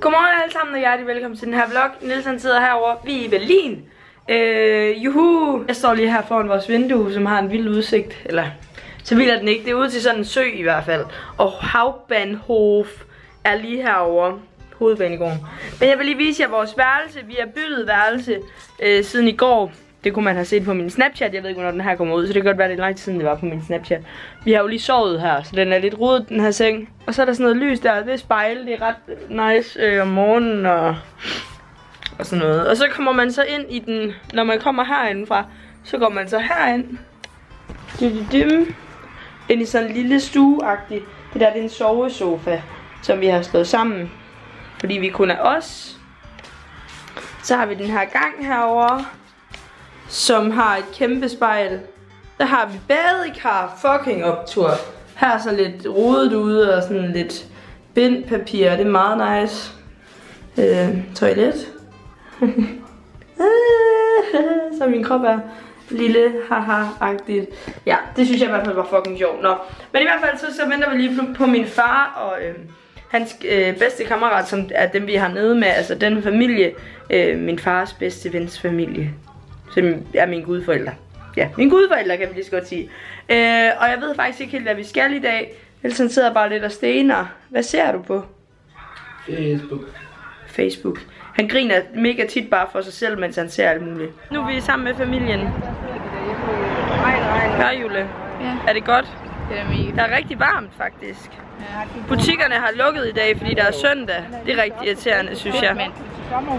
Godmorgen alle sammen og hjertelig velkommen til den her vlog. Nielsen sidder herovre. Vi er i Berlin. Øh, juhu! Jeg står lige her foran vores vindue, som har en vild udsigt. Eller, så vild er den ikke. Det er ude til sådan en sø i hvert fald. Og Hauptbahnhof er lige herovre hovedbanegården. Men jeg vil lige vise jer vores værelse. Vi har byttet værelse øh, siden i går. Det kunne man have set på min Snapchat. Jeg ved ikke, hvornår den her kommer ud, så det kan godt være, det er lang tid siden, det var på min Snapchat. Vi har jo lige sovet her, så den er lidt rodet, den her seng. Og så er der sådan noget lys der, det er spejle, det er ret nice øh, om morgenen og, og sådan noget. Og så kommer man så ind i den, når man kommer herindefra, så går man så herind. Ind i sådan en lille stueagtig. Det der, det er en sovesofa, som vi har slået sammen. Fordi vi kun er os. Så har vi den her gang herovre som har et kæmpe spejl. Der har vi badekar fucking optur. Her er så lidt rodet ude og sådan lidt bindpapir. Det er meget nice. Øh, toilet. så min krop er lille, haha-agtigt. Ja, det synes jeg i hvert fald var fucking sjovt. Nå. Men i hvert fald så, så venter vi lige på, min far og øh, hans øh, bedste kammerat, som er dem vi har nede med. Altså den familie, øh, min fars bedste vens familie som er mine gudforældre. Ja, mine gudforældre kan vi lige så godt sige. Øh, og jeg ved faktisk ikke helt, hvad vi skal i dag. Ellers han sidder bare lidt og stener. Hvad ser du på? Facebook. Facebook. Han griner mega tit bare for sig selv, mens han ser alt muligt. Nu er vi sammen med familien. Hej, Jule. Ja. Er det godt? Det er mega. Der er rigtig varmt, faktisk. Butikkerne har lukket i dag, fordi der er søndag. Det er rigtig irriterende, synes jeg.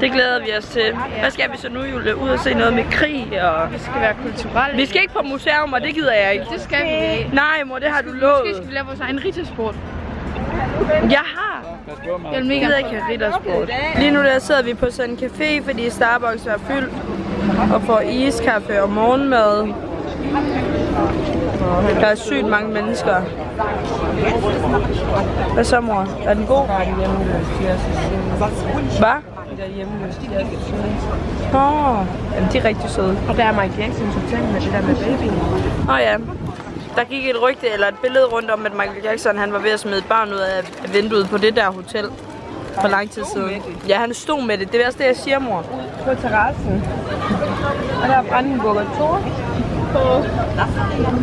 Det glæder vi os til. Hvad skal vi så nu, Jule? Ud og se noget med krig og... vi skal være kulturelle. Vi skal ikke på museum, og det gider jeg ikke. Det skal vi ikke. Nej, mor, det har du Måske lovet. skal vi lave vores egen riddersport. Jeg har. Jeg vil Jeg mega. gider ikke have riddersport. Lige nu der sidder vi på sådan en café, fordi Starbucks er fyldt. Og får iskaffe og morgenmad. Der er sygt mange mennesker. Hvad så, mor? Er den god? Hvad? Åh, oh, jamen, de er rigtig søde. Og der er Michael Jacksons hotel med det der med babyen. Åh oh, ja. Der gik et rygte eller et billede rundt om, at Michael Jackson han var ved at smide et barn ud af vinduet på det der hotel. For lang tid siden. Ja, han stod med det. Det er også det, jeg siger, mor. På terrassen. Og der er Brandenburger.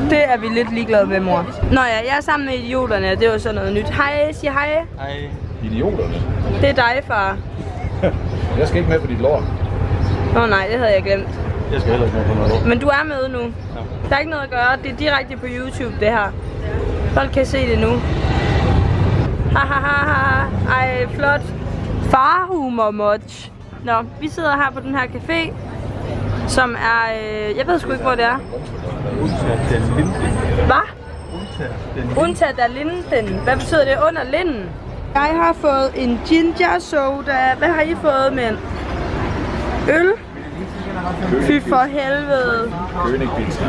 Det er vi lidt ligeglade med, mor. Nå ja, jeg er sammen med idioterne, og det var sådan noget nyt. Hej, sig hej. Hej. Idioterne. Det er dig, far. Jeg skal ikke med på dit lort. Åh oh, nej, det havde jeg glemt. Jeg skal heller ikke med på noget lort. Men du er med nu. Der er ikke noget at gøre. Det er direkte på YouTube, det her. Folk kan se det nu. Ha ha ha ha. Ej, flot. Farhumor much. Nå, vi sidder her på den her café, som er... Øh, jeg ved sgu ikke, hvor det er. Undtaget den linden. Hvad? Undtaget af linden. Hvad betyder det under linden? Jeg har fået en ginger soda. Hvad har I fået, mænd? Øl? Fy for helvede. Königpilsen.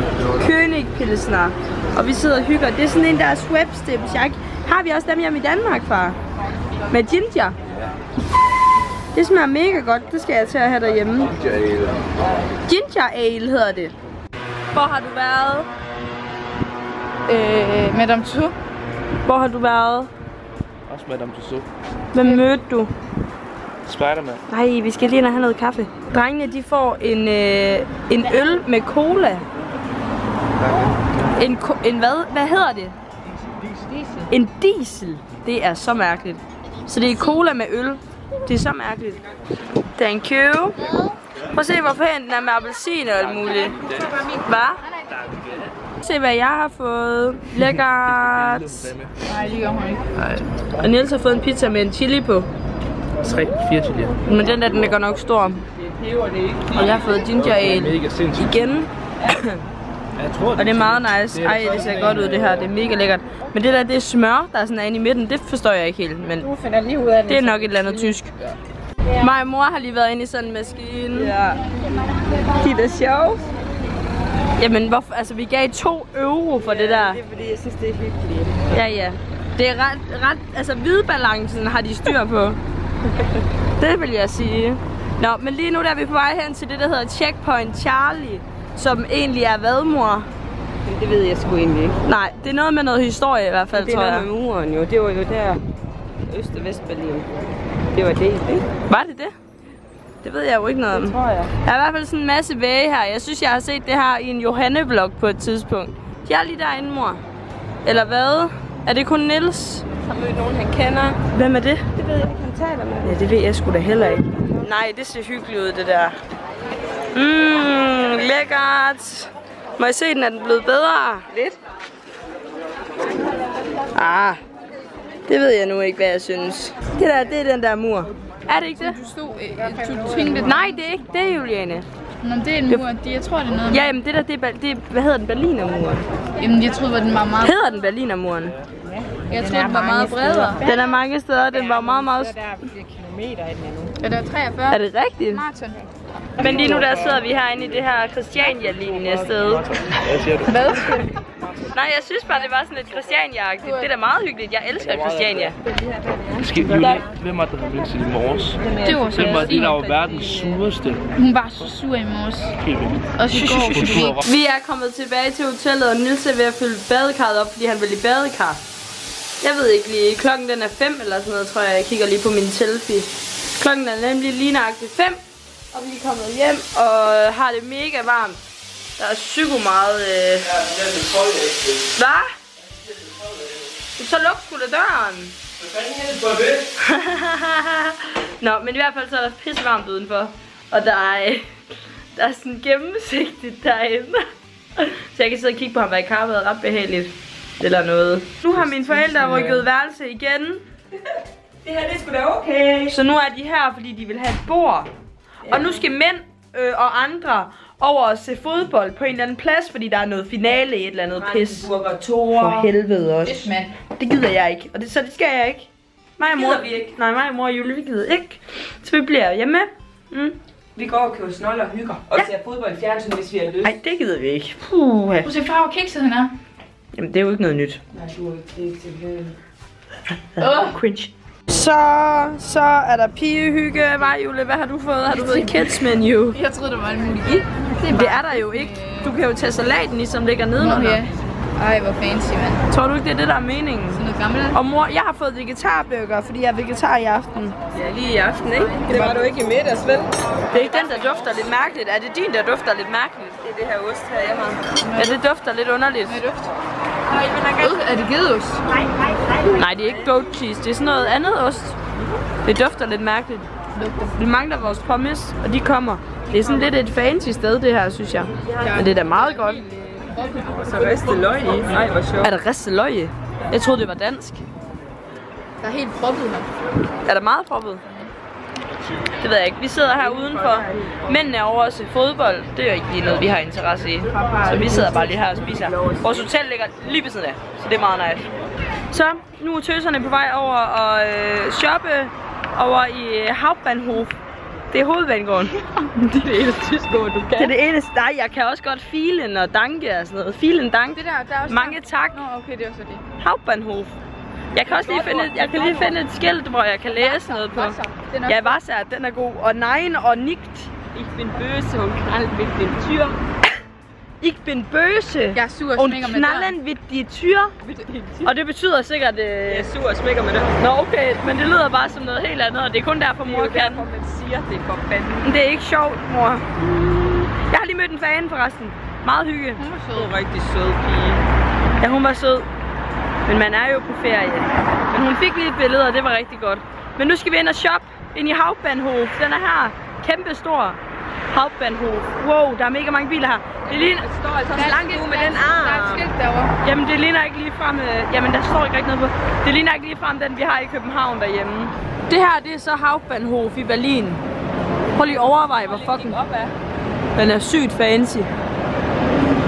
Königpilsner. Og vi sidder og hygger. Det er sådan en, der er swapstips. Jeg... Har vi også dem hjemme i Danmark, far? Med ginger? Det smager mega godt. Det skal jeg til at have derhjemme. Ginger ale hedder det. Hvor har du været? Øh, Madame Tussauds. Hvor har du været? Også Madame Tussauds. Hvem mødte du? Spiderman. Nej, vi skal lige ind og have noget kaffe. Drengene, de får en, øh, en øl med cola. En, en hvad? Hvad hedder det? En diesel. Det er så mærkeligt. Så det er cola med øl. Det er så mærkeligt. Thank you. Prøv at se, hvor pænt den er med appelsin og alt muligt. Hvad? Se, hvad jeg har fået. Lækkert. Nej, det gør hun ikke. Og Niels har fået en pizza med en chili på. 3, 4 chilier. Men den der, den er godt nok stor. Og jeg har fået ginger ale igen. Jeg tror, Og det er meget nice. Ej, det ser godt ud det her. Det er mega lækkert. Men det der, det er smør, der er sådan inde i midten. Det forstår jeg ikke helt. Men Du finder lige ud af det. det er nok et eller andet tysk. Mig og mor har lige været inde i sådan en maskine. Ja. Det er sjovt. Jamen, hvorfor? Altså, vi gav 2 euro for det der. Det er fordi, jeg synes, det er hyggeligt. Ja, ja. Det er ret, ret altså hvidbalancen har de styr på. det vil jeg sige. Nå, men lige nu der er vi på vej hen til det, der hedder Checkpoint Charlie. Som egentlig er hvad, mor? Men det ved jeg sgu egentlig ikke. Nej, det er noget med noget historie i hvert fald, Det er tror jeg. noget med muren jo. Det var jo der Øst- og Vestberlin. Det var det, ikke? Var det det? Det ved jeg jo ikke noget om. Tror jeg. Der er i hvert fald sådan en masse væge her. Jeg synes, jeg har set det her i en Johanne-vlog på et tidspunkt. De er lige derinde, mor. Eller hvad? Er det kun Nils? Har mødt nogen, han kender. Hvem er det? Det ved jeg ikke, han taler med. Ja, det ved jeg sgu da heller ikke. Nej, det ser hyggeligt ud, det der. Mmm, lækkert. Må jeg se, den er den blevet bedre? Lidt. Ah, det ved jeg nu ikke, hvad jeg synes. Det der, det er den der mur. Er det ikke det? Du stod, øh, du tænkte, Nej, det er ikke det, Juliane. Nå, men det er en mur. Det, jeg tror, det er noget Ja, jamen det der, det er, det er hvad hedder den, Berlinermuren? Jamen, jeg troede, den var meget... Hedder den Berlinermuren? Jeg troede, den var meget bredere. Den er mange steder, den var meget, meget... Der er endnu. Ja, der er 43 Er det rigtigt? maraton. Men lige nu der sidder vi herinde i det her Christiania-lignende sted. Hvad? Nej, jeg synes bare, det var sådan lidt Christiania-agtigt. Det er da meget hyggeligt. Jeg elsker Christiania. Skal, Julie, hvem var det, der til i morges? Det var så Hvem var det, der var verdens sureste? Hun var så sur i morges. Helt vildt. Og så går Hun turde råbe. Vi er kommet tilbage til hotellet, og Nils er ved at fylde badekarret op, fordi han vil i badekar. Jeg ved ikke lige, klokken den er 5 eller sådan noget, tror jeg. Jeg kigger lige på min selfie. Klokken er nemlig lige nøjagtigt 5, og vi er kommet hjem og har det mega varmt. Der er psyko meget... Øh... Hvad? Så luk sgu da døren. Nå, men i hvert fald så er der pisse varmt udenfor. Og der er, der er sådan gennemsigtigt derinde. Så jeg kan sidde og kigge på ham, hvad jeg kappet ret behageligt. Eller noget. Nu har mine forældre rykket værelse igen. Det her, det er sgu da okay. Så nu er de her, fordi de vil have et bord. Og nu skal mænd øh, og andre over og se fodbold på en eller anden plads, fordi der er noget finale i et eller andet pis. For helvede også. Mand. Det gider jeg ikke, og det, så det skal jeg ikke. Mig og mor, gider vi ikke. Nej, mig og mor og Julie, vi gider ikke. Så vi bliver hjemme. Mm. Vi går og køber snoller og hygger. Og ser fodbold i fjernsyn, hvis vi har lyst. Nej, det gider vi ikke. Puh. Du ser farve kikset, han er. Jamen, det er jo ikke noget nyt. Nej, du er ikke det til Åh, Cringe. Så, så er der pigehygge. Var Julie, hvad har du fået? Har du fået kids menu? jeg troede, der var en mulig i. Det er der jo ikke. Du kan jo tage salaten i, som ligger Nå, nedenunder. ja. Ej, hvor fancy, mand. Tror du ikke, det er det, der er meningen? Sådan noget gammelt. Og mor, jeg har fået vegetarburger, fordi jeg er vegetar i aften. Ja, lige i aften, ikke? Det var du ikke i middags, vel? Det er ikke den, der dufter lidt mærkeligt. Er det din, der dufter lidt mærkeligt? Det er det her ost her hjemme. Ja, det dufter lidt underligt. Med duft. Øh, er det gedeost? Nej, det er ikke goat cheese. Det er sådan noget andet ost. Det dufter lidt mærkeligt. Vi mangler vores pommes, og de kommer. Det er sådan lidt et fancy sted, det her, synes jeg. Men det er da meget godt. Så ristet løg i. Nej, hvor sjovt. Er der ristet løg i? Jeg troede, det var dansk. Der er helt proppet her. Er der meget proppet? Det ved jeg ikke. Vi sidder her udenfor. Mændene er over at se fodbold. Det er jo ikke lige noget, vi har interesse i. Så vi sidder bare lige her og spiser. Vores hotel ligger lige ved siden af, så det er meget nice. Så nu er tøserne på vej over og øh, shoppe over i Hauptbahnhof. Det er hovedbanegården. Det er det eneste tysk ord, du Det er det eneste. Nej, jeg kan også godt filen og danke og sådan noget. Filen dank. Det der, der er også Mange tak. Nå, okay, det er også det. Hauptbahnhof. Jeg kan også lige finde, et- jeg kan lige finde et skilt, hvor jeg kan læse noget på. Er Ja, Wasser, den er god. Og nein og nicht. Ich bin böse und knallt mit dem Tür. Ich bin böse. Jeg er sur og und smækker med knallen with die Tür. Og det betyder sikkert... Øh... Jeg er sur og smækker med det. Nå, okay, men det lyder bare som noget helt andet, og det er kun derfor, mor kan. Hvor man siger, det er for fanden. Det er ikke sjovt, mor. Jeg har lige mødt en fan forresten. Meget hygge. Hun var sød. er rigtig sød pige. Ja, hun var sød. Men man er jo på ferie. Men hun fik lige et billede, og det var rigtig godt. Men nu skal vi ind og shoppe ind i Hauptbahnhof. Den er her. Kæmpe stor. Hauptbahnhof. Wow, der er mega mange biler her. Det ligner... Jeg står altså Der et ude med den Der er et arm. skilt derovre. Jamen, det ligner ikke lige frem... Øh... Jamen, der står ikke rigtig noget på. Det ligner ikke lige frem den, vi har i København derhjemme. Det her, det er så Hauptbahnhof i Berlin. Prøv lige at overveje, hvor fucking. Den er sygt fancy.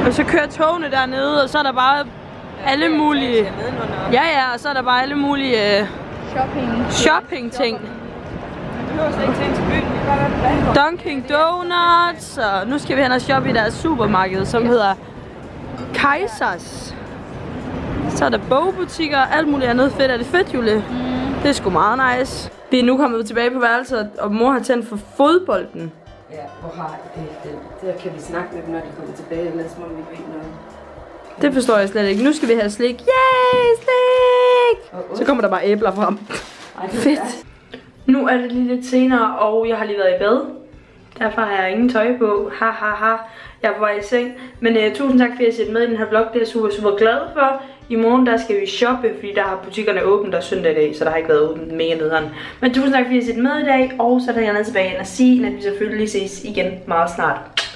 Og så kører togene dernede, og så er der bare alle mulige... Ja, ja, og så er der bare alle mulige øh, Shopping. shopping-ting. Du behøver slet ikke tage ind til byen. Vi. Dunkin' Donuts, og nu skal vi hen og shoppe i deres supermarked, som hedder Kaisers. Så er der bogbutikker og alt muligt andet fedt. Er det fedt, Julie? Mm. Det er sgu meget nice. Vi er nu kommet tilbage på værelset, og mor har tændt for fodbolden. Ja, hvor har det, det, der kan vi snakke med dem, når de kommer tilbage, ellers må vi ikke ved noget. Det forstår jeg slet ikke. Nu skal vi have slik. Yay, slik! Så kommer der bare æbler frem. Ej, det Fedt. Nu er det lige lidt senere, og jeg har lige været i bad. Derfor har jeg ingen tøj på. Ha, ha, ha. Jeg er på vej i seng. Men uh, tusind tak, fordi I har med i den her vlog. Det er jeg super, super glad for. I morgen der skal vi shoppe, fordi der har butikkerne åbent, der søndag i dag, så der har ikke været åbent mega nederen. Men tusind tak, fordi I set med i dag. Og så er der jeg tilbage og sige, at vi selvfølgelig ses igen meget snart.